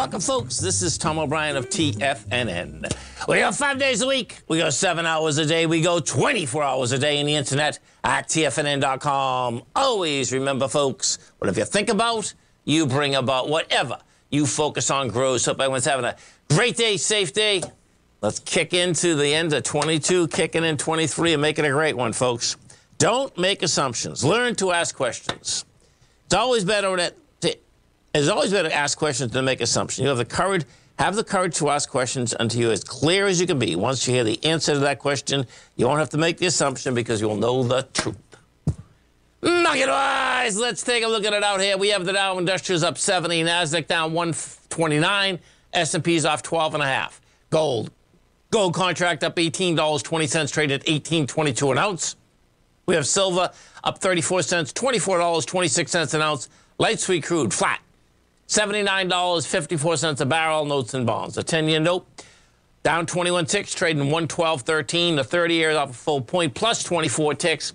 Welcome, folks. This is Tom O'Brien of TFNN. We go five days a week. We go seven hours a day. We go 24 hours a day in the internet at TFNN.com. Always remember, folks, whatever you think about, you bring about. Whatever you focus on grows. Hope everyone's having a great day, safe day. Let's kick into the end of 22, kicking in 23, and make it a great one, folks. Don't make assumptions. Learn to ask questions. It's always better to, it's always better to ask questions than to make assumptions. You have the courage, have the courage to ask questions until you're as clear as you can be. Once you hear the answer to that question, you won't have to make the assumption because you'll know the truth. Market wise, let's take a look at it out here. We have the Dow Industrials up 70, Nasdaq down 129, S&P's off 12 and a half. Gold, gold contract up $18.20, traded at 18.22 an ounce. We have silver up 34 cents, $24.26 an ounce. Light sweet crude flat, $79.54 a barrel. Notes and bonds. A 10 year note down 21 ticks, trading 112.13. The 30 year off a full point, plus 24 ticks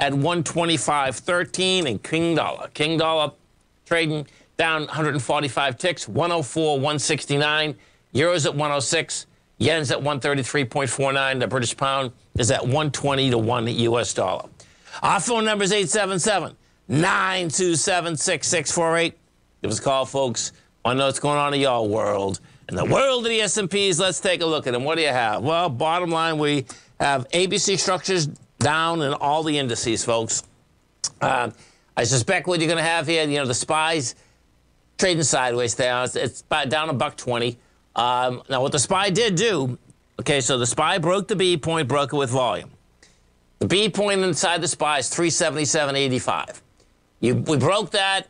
at 125.13. And King Dollar. King Dollar trading down 145 ticks, 104, 169. Euros at 106. Yen's at 133.49. The British pound is at 120 to 1 US dollar. Our phone number is 877 927 6648. Give us a call, folks. Want to know what's going on in y'all world. In the world of the S&Ps, let's take a look at them. What do you have? Well, bottom line, we have ABC structures down in all the indices, folks. Uh, I suspect what you're going to have here, you know, the SPY's trading sideways down. It's, it's down a buck 20. Um, now, what the SPY did do, okay, so the SPY broke the B point, broke it with volume. The B point inside the SPY is 377.85. You, we broke that,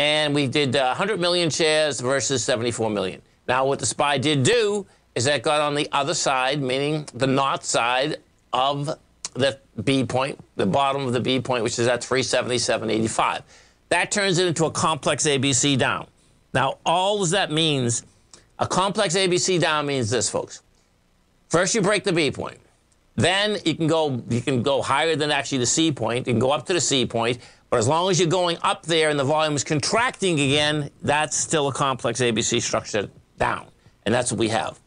and we did uh, 100 million shares versus 74 million. Now, what the SPY did do is that got on the other side, meaning the north side of the B point, the bottom of the B point, which is at 377.85. That turns it into a complex ABC down. Now, all that means a complex ABC down means this, folks. First, you break the B point. Then you can go you can go higher than actually the C point. You can go up to the C point. But as long as you're going up there and the volume is contracting again, that's still a complex ABC structure down. And that's what we have.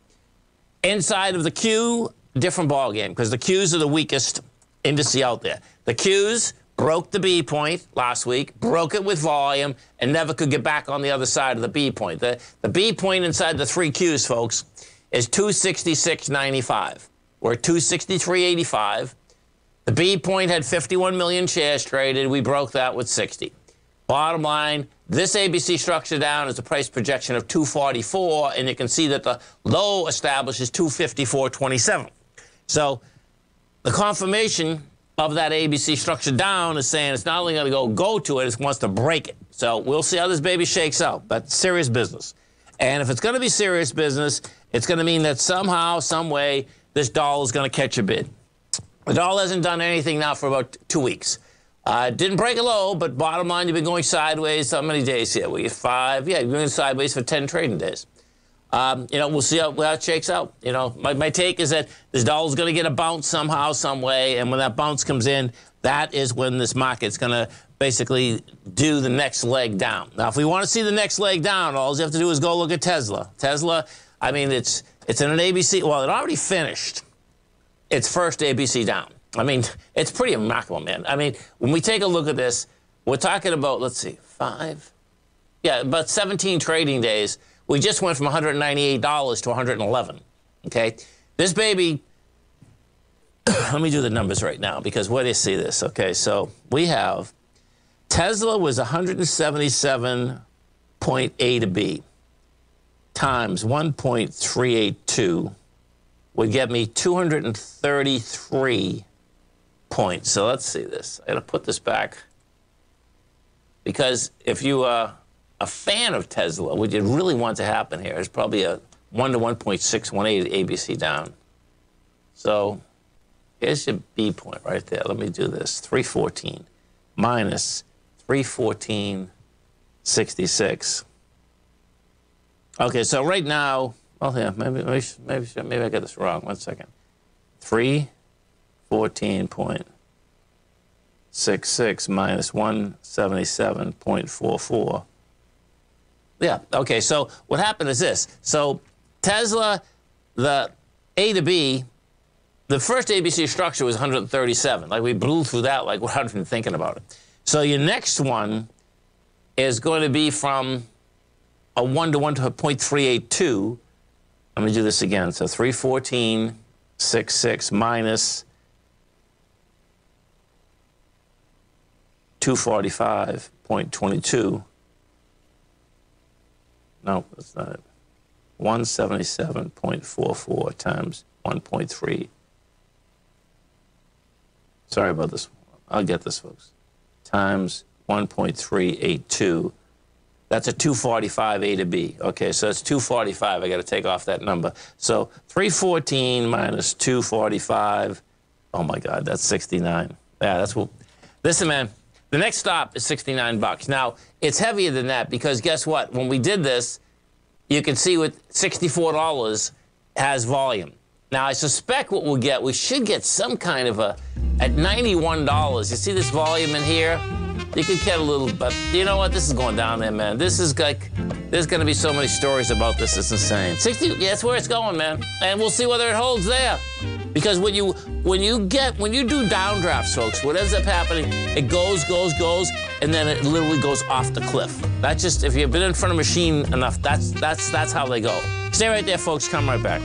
Inside of the Q, different ball game because the Qs are the weakest indice out there. The Qs broke the B point last week, broke it with volume, and never could get back on the other side of the B point. The, the B point inside the three Qs, folks, is 266.95. We're at 263.85. The B point had 51 million shares traded. We broke that with 60. Bottom line, this ABC structure down is a price projection of 244, and you can see that the low establishes 254.27. So the confirmation of that ABC structure down is saying it's not only going to go go to it, it wants to break it. So we'll see how this baby shakes out. But serious business. And if it's going to be serious business, it's going to mean that somehow, some way, this doll is going to catch a bid. The doll hasn't done anything now for about two weeks. Uh, didn't break a low, but bottom line, you've been going sideways. How many days here? We five. Yeah, you've been going sideways for 10 trading days. Um, you know, we'll see how, how, it shakes out. You know, my, my take is that this doll is going to get a bounce somehow, some way, and when that bounce comes in, that is when this market's going to basically do the next leg down. Now, if we want to see the next leg down, all you have to do is go look at Tesla. Tesla, I mean, it's it's in an ABC. Well, it already finished its first ABC down. I mean, it's pretty remarkable, man. I mean, when we take a look at this, we're talking about let's see, five, yeah, about 17 trading days we just went from $198 to 111 Okay? This baby, let me do the numbers right now because where do you see this? Okay, so we have Tesla was 177.8 to B times 1.382 would get me 233 points. So let's see this. I got to put this back because if you uh, a fan of Tesla, what you really want to happen here is probably a 1 to 1.618 ABC down. So here's your B point right there. Let me do this. 314 minus 314.66. Okay, so right now, well, yeah, maybe, maybe, maybe, maybe I got this wrong. One second. 314.66 minus 177.44 Yeah. Okay. So what happened is this. So Tesla, the A to B, the first ABC structure was 137. Like we blew through that like without even thinking about it. So your next one is going to be from a 1 to 1 to a 0.382. Let me do this again. So 314.66 minus 245.22. No, that's not it. 177.44 times 1.3. Sorry about this. I'll get this, folks. Times 1.382. That's a 245 A to B. Okay, so it's 245. I got to take off that number. So 314 minus 245. Oh my God, that's 69. Yeah, that's what. Listen, man. The next stop is 69 bucks. Now, it's heavier than that because guess what? When we did this, you can see with $64 has volume. Now, I suspect what we'll get, we should get some kind of a, at $91, you see this volume in here? You could get a little, but you know what? This is going down there, man. This is like, there's going to be so many stories about this. It's insane. 60, yeah, that's where it's going, man. And we'll see whether it holds there. Because when you when you get when you do downdrafts, folks, what ends up happening, it goes, goes, goes, and then it literally goes off the cliff. That's just if you've been in front of a machine enough, that's that's that's how they go. Stay right there, folks. Come right back.